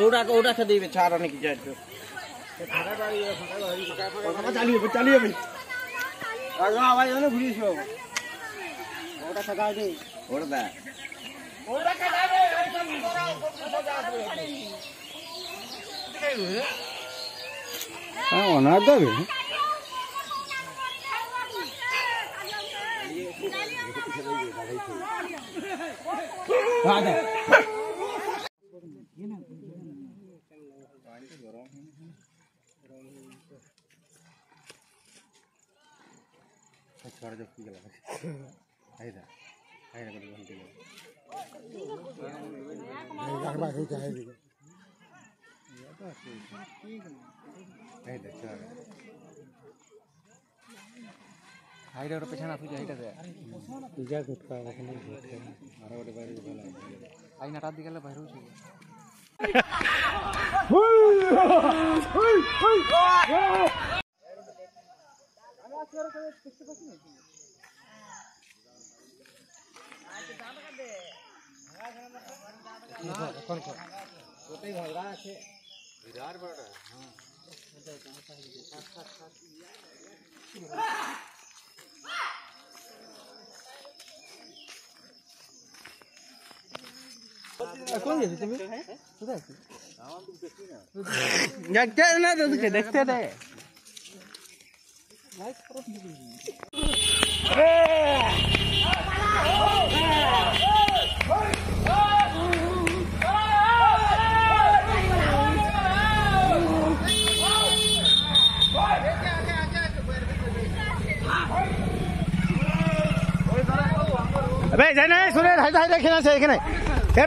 ওটা ওটা খেতে দিবে ছাড় অনেক কিছু আছে চালিয়ে চালিয়ে আওয়াজ হলে ঘুরিয়েছ ওটা থাকা আছে ওটা দেখ হ্যাঁ অনার দেবে ছড়া যাচ্ছে গেল আইরা আইরা করে বলতে গেল আর বাইরে যায় দিকে এই দেখ হাইটা ওটা পেছনে আসুছে হাইটা দে পূজা গুটকা ওখানে ঘুরতে আই নাটার দিকে বাইরে হচ্ছে দেখতে না তোকে দেখতে দে ভাই যাই না শুনে হাইটা হাইটা খেলা আছে এখানে Ya.